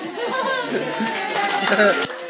味方が。